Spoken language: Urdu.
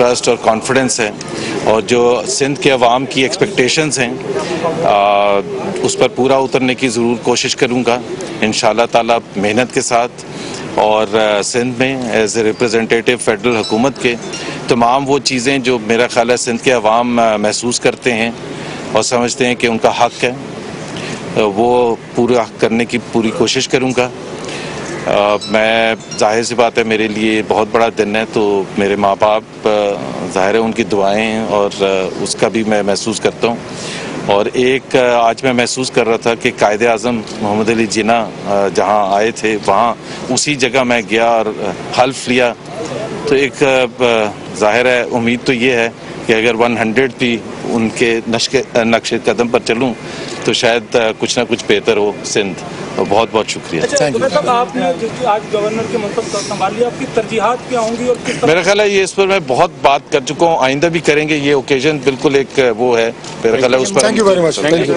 ٹرسٹ اور کانفیڈنس ہے اور جو سندھ کے عوام کی ایکسپیکٹیشنز ہیں اس پر پورا اترنے کی ضرور کوشش کروں گا۔ ان شاء اللہ محنت کے ساتھ اور سندھ میں ایز اے ریپرزنٹیٹیو فیڈرل حکومت کے تمام وہ چیزیں جو میرا خیال ہے سندھ کے عوام محسوس کرتے ہیں اور سمجھتے ہیں کہ ان کا حق ہے وہ پورا کرنے کی پوری کوشش کروں گا۔ میں ظاہر سی بات ہے میرے لیے بہت بڑا دن ہے، تو میرے ماں باپ ظاہر ہے ان کی دعائیں اور اس کا بھی میں محسوس کرتا ہوں۔ اور ایک آج میں محسوس کر رہا تھا کہ قائد اعظم محمد علی جناح جہاں آئے تھے، وہاں اسی جگہ میں گیا اور حلف لیا۔ تو ایک ظاہر ہے، امید تو یہ ہے کہ اگر ون ہنڈریڈ بھی ان کے نقش قدم پر چلوں تو شاید کچھ نہ کچھ بہتر ہو سندھ۔ بہت بہت شکریہ۔ میرا خیال ہے یہ اس پر میں بہت بات کر چکا ہوں آئندہ بھی کریں گے یہ اوکیزن بالکل ایک وہ ہے۔ میرا خیال ہے اس پر